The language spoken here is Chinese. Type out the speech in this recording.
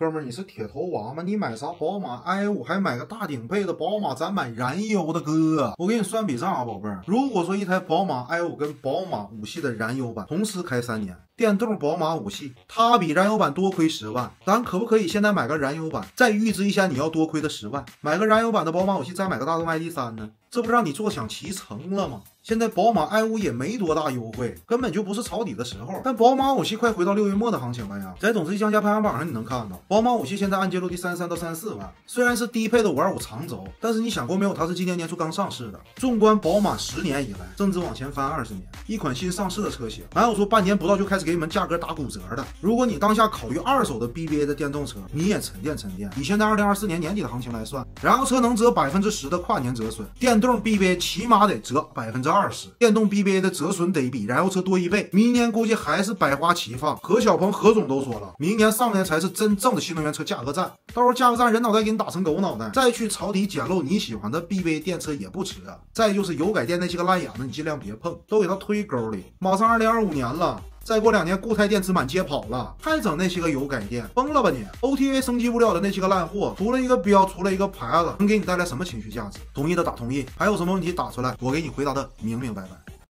哥们儿，你是铁头娃吗？你买啥宝马 i5 还买个大顶配的宝马？咱买燃油的哥，我给你算笔账啊，宝贝儿。如果说一台宝马 i5 跟宝马五系的燃油版同时开三年，电动宝马五系它比燃油版多亏十万，咱可不可以现在买个燃油版，再预支一下你要多亏的十万，买个燃油版的宝马五系，再买个大众 ID.3 呢？这不让你坐享其成了吗？现在宝马 i5 也没多大优惠，根本就不是抄底的时候。但宝马五系快回到六月末的行情了呀，在总值降价排行榜上你能看到，宝马五系现在按揭落地三十三到三十四万，虽然是低配的五二五长轴，但是你想过没有，它是今年年初刚上市的。纵观宝马十年以来，甚至往前翻二十年，一款新上市的车型，哪有说半年不到就开始给你们价格打骨折的？如果你当下考虑二手的 BBA 的电动车，你也沉淀沉淀。以现在二零二四年年底的行情来算，燃油车能折百分之十的跨年折损，电动 BBA 起码得折百分之二十，电动。BBA 的折损得比燃油车多一倍，明年估计还是百花齐放。何小鹏何总都说了，明年上年才是真正的新能源车价格战，到时候价格战人脑袋给你打成狗脑袋，再去抄底捡漏你喜欢的 BBA 电车也不迟啊。再就是油改电那些个烂眼子，你尽量别碰，都给它推沟里。马上二零二五年了。再过两年，固态电池满街跑了，还整那些个油改电，疯了吧你？OTA 升级不了的那些个烂货，除了一个标，除了一个牌子，能给你带来什么情绪价值？同意的打同意，还有什么问题打出来，我给你回答的明明白白。